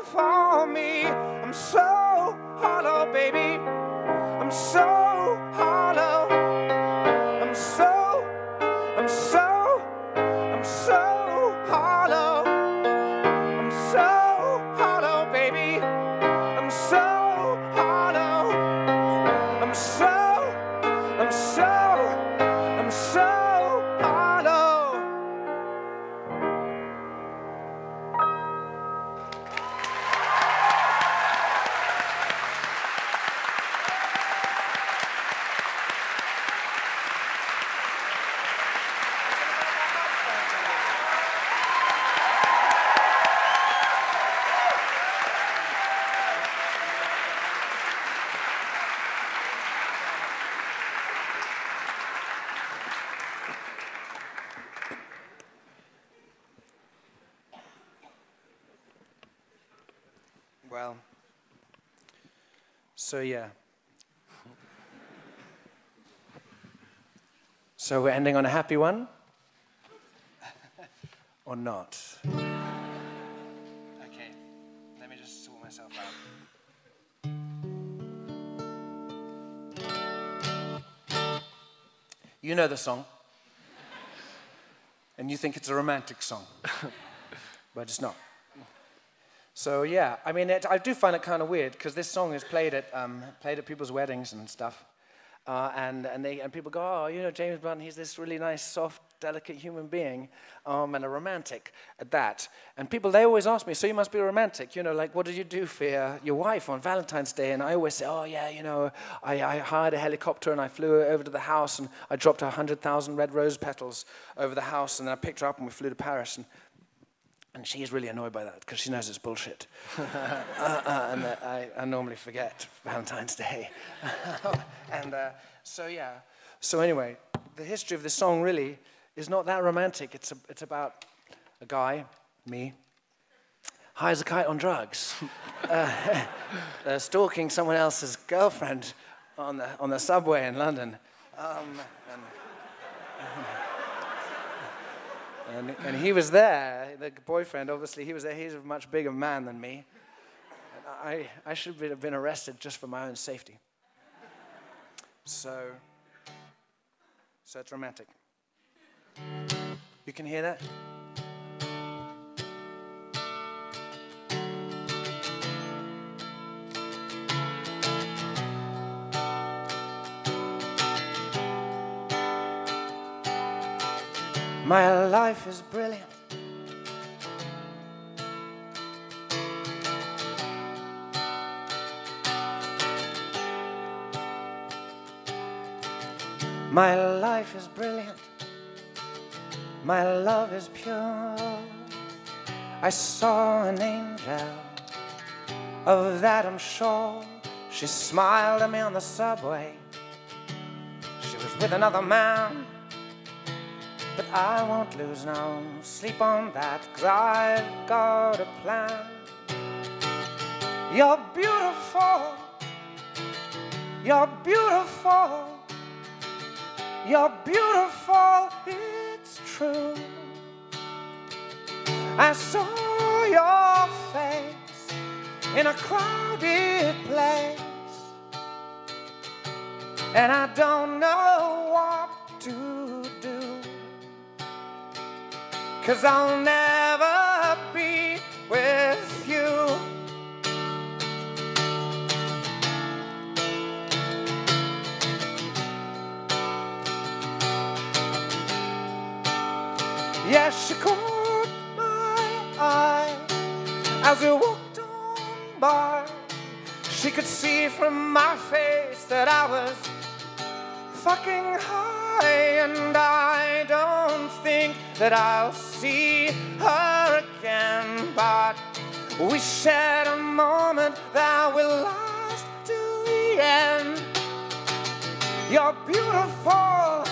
For me. So yeah. So we're ending on a happy one? or not? Okay, let me just sort myself out. You know the song. And you think it's a romantic song. but it's not. So yeah, I mean, it, I do find it kind of weird because this song is played at um, played at people's weddings and stuff, uh, and and they and people go, oh, you know, James Blunt, he's this really nice, soft, delicate human being, um, and a romantic at that. And people they always ask me, so you must be romantic, you know, like what did you do for your, your wife on Valentine's Day? And I always say, oh yeah, you know, I, I hired a helicopter and I flew her over to the house and I dropped hundred thousand red rose petals over the house and then I picked her up and we flew to Paris and. And she's really annoyed by that because she knows it's bullshit. uh, uh, and uh, I, I normally forget Valentine's Day. and uh, so, yeah. So, anyway, the history of this song really is not that romantic. It's, a, it's about a guy, me, high as a kite on drugs, uh, uh, stalking someone else's girlfriend on the, on the subway in London. Um, and, And, and he was there, the boyfriend, obviously, he was there. He's a much bigger man than me. And I, I should have been arrested just for my own safety. So, so it's. You can hear that? My life is brilliant. My life is brilliant. My love is pure. I saw an angel, of that I'm sure. She smiled at me on the subway. She was with another man. But I won't lose no sleep on that, cause I've got a plan. You're beautiful, you're beautiful, you're beautiful, it's true. I saw your face in a crowded place, and I don't know what to do. Cause I'll never be with you. Yes, she caught my eye as we walked on by. She could see from my face that I was fucking high, and I don't think that I'll see her again. But we shared a moment that will last till the end. You're beautiful,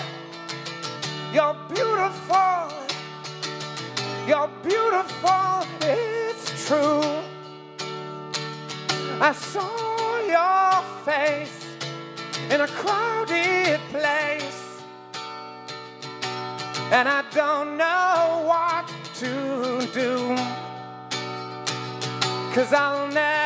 you're beautiful, you're beautiful, it's true. I saw your face in a crowded place. And I don't know what to do. Cause I'll never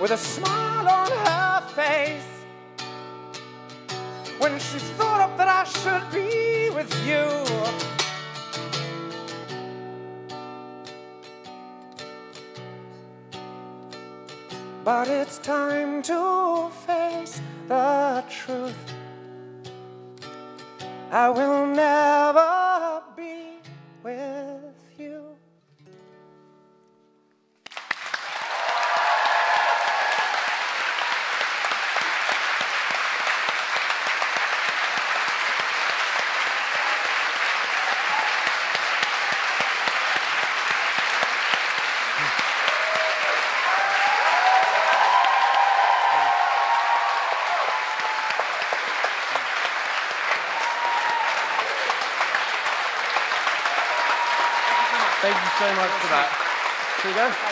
with a smile on her face when she thought up that I should be with you. But it's time to face the truth. I will never be with you go?